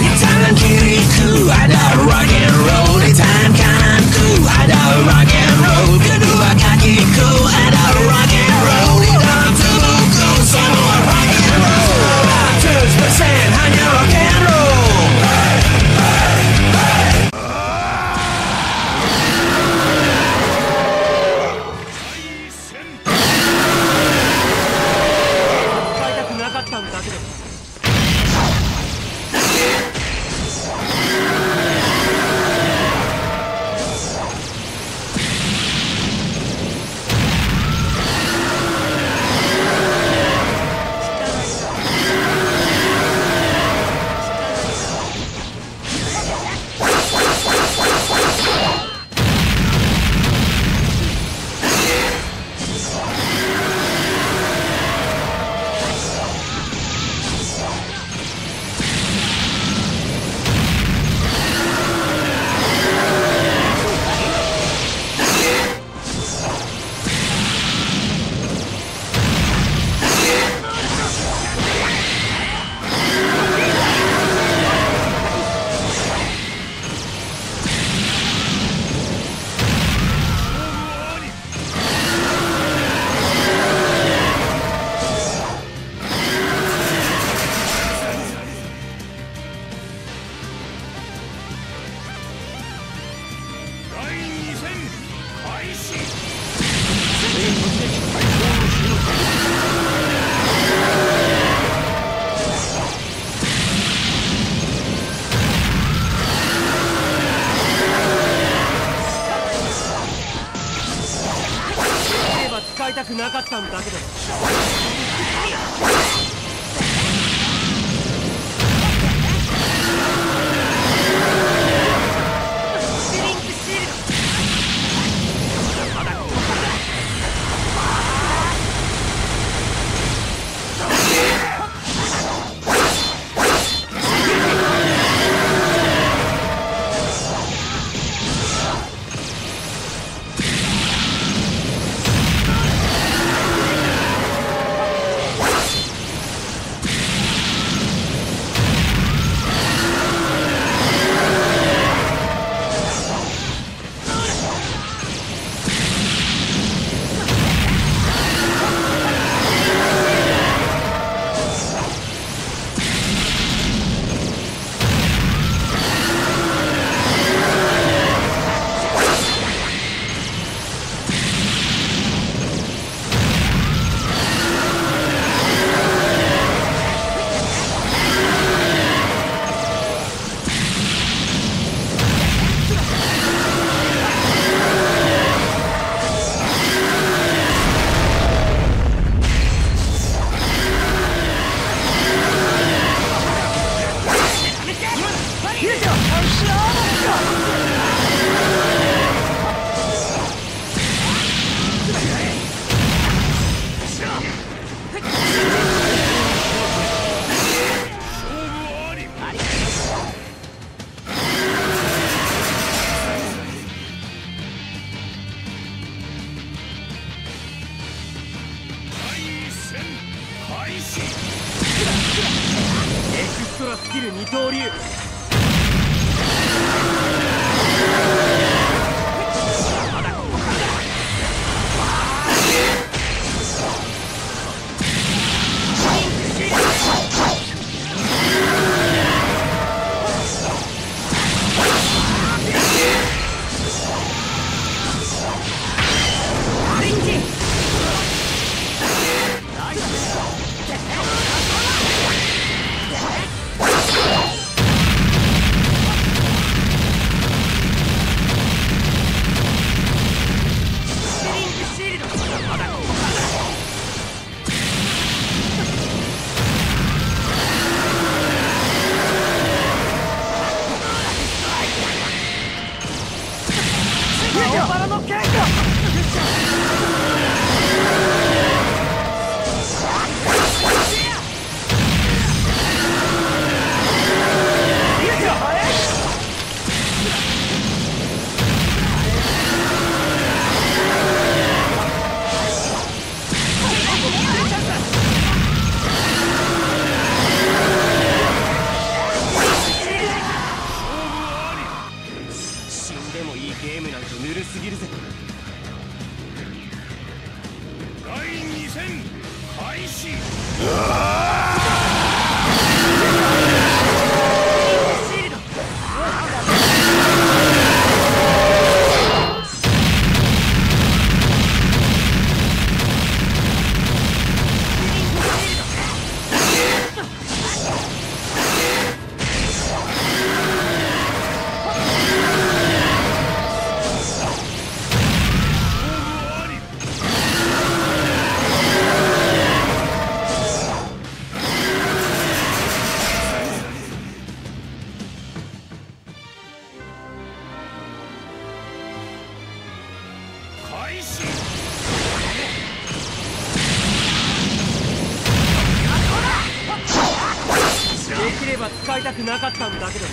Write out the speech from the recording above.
It's on a Kiriku and rock and roll. 使いたくなかったんだけど。Uh. いたくなかったんだけど。